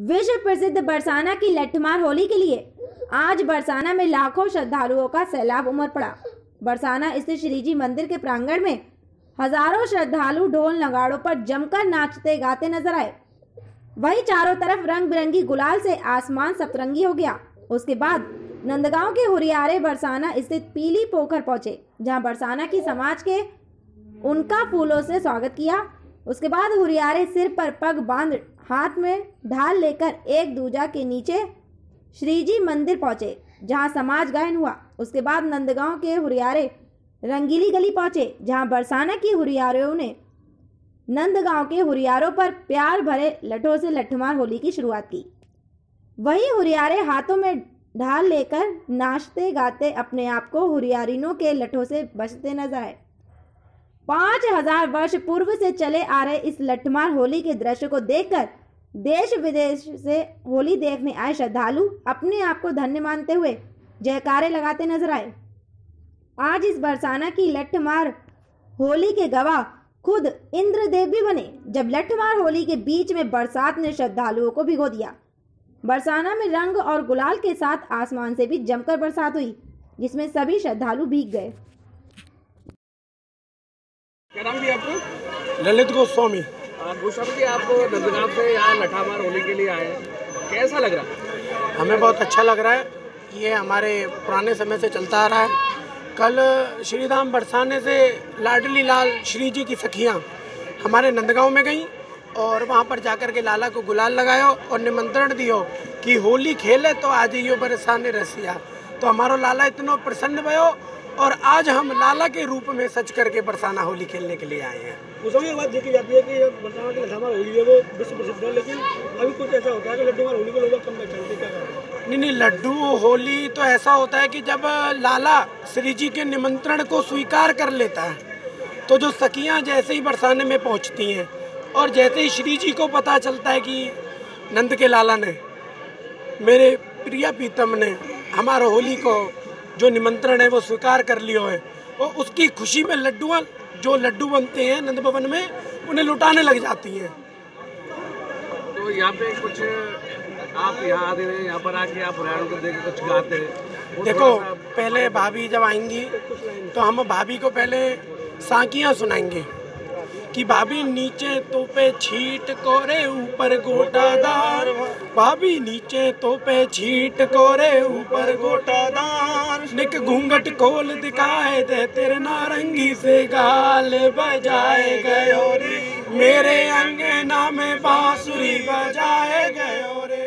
विश्व प्रसिद्ध बरसाना की लठमार होली के लिए आज बरसाना में लाखों श्रद्धालुओं का सैलाब उमड़ पड़ा। बरसाना स्थित श्री जी मंदिर के प्रांगण में हज़ारों श्रद्धालु ढोल नगाड़ों पर जमकर नाचते गाते नज़र आए। वहीं चारों तरफ़ रंग बिरंगी गुलाल से आसमान सतरंगी हो गया। उसके बाद नंदगांव के हुरियारे बरसाना स्थित पीली पोखर पहुँचे, जहाँ बरसाना की समाज के उनका फूलों से स्वागत किया। उसके बाद हुरियारे सिर पर पग बाँध हाथ में ढाल लेकर एक दूजा के नीचे श्रीजी मंदिर पहुँचे, जहाँ समाज गायन हुआ। उसके बाद नंदगांव के हुरियारे रंगीली गली पहुँचे, जहाँ बरसाना की हुरियारों ने नंदगांव के हुरियारों पर प्यार भरे लठों से लठमार होली की शुरुआत की। वही हुरियारे हाथों में ढाल लेकर नाचते गाते अपने आप को हुरियारिनों के लठों से बचते नज़र आए। पाँच हज़ार वर्ष पूर्व से चले आ रहे इस लठमार होली के दृश्य को देखकर देश विदेश से होली देखने आए श्रद्धालु अपने आप को धन्य मानते हुए जयकारे लगाते नज़र आए। आज इस बरसाना की लठमार होली के गवाह खुद इंद्रदेव भी बने, जब लठमार होली के बीच में बरसात ने श्रद्धालुओं को भिगो दिया। बरसाना में रंग और गुलाल के साथ आसमान से भी जमकर बरसात हुई, जिसमें सभी श्रद्धालु भीग गए। क्या नाम भी आपको? ललित गोस्वामी। गोस्वामी जी आप नंदगांव से यहाँ लठामार होली के लिए आए हैं। कैसा लग रहा है? हमें बहुत अच्छा लग रहा है ये हमारे पुराने समय से चलता आ रहा है। कल श्री राम बरसाने से लाडली लाल श्री जी की सखियाँ हमारे नंदगांव में गईं और वहाँ पर जाकर के लाला को गुलाल लगायो और निमंत्रण दियो कि होली खेले तो आ जाइयो बरसाने रसिया। तो हमारो लाला इतना प्रसन्न भयो और आज हम लाला के रूप में सच करके बरसाना होली खेलने के लिए आए हैं। उसमें एक बात देखी जाती है कि बरसाना की लठामार होली है वो विश्व प्रसिद्ध है लेकिन अभी कुछ ऐसा होता है कि लड्डू होली को लोग कम पहचानते क्या नहीं नहीं लड्डू होली तो ऐसा होता है कि जब लाला श्री जी के निमंत्रण को स्वीकार कर लेता है तो जो सखियाँ जैसे ही बरसाने में पहुँचती हैं और जैसे ही श्री जी को पता चलता है कि नंद के लाला ने मेरे प्रिया पीतम ने हमारा होली को जो निमंत्रण है वो स्वीकार कर लियो है। और उसकी खुशी में लड्डुआ जो लड्डू बनते हैं नंद भवन में उन्हें लुटाने लग जाती है। तो यहाँ पे कुछ आप यहाँ आते हैं यहाँ पर आके आप रायण को देख कुछ गाते हैं। देखो पहले भाभी जब आएँगी तो हम भाभी को पहले साकियाँ सुनाएँगे। कि भाभी नीचे तो पे छीट कोरे ऊपर गोटादार। भाभी नीचे तो पे छीट कोरे ऊपर गोटादार। निक घूंघट खोल दिखाए दे, तेरे नारंगी से गाल बजाए गयो मेरे अंगना में बांसुरी बजाए गए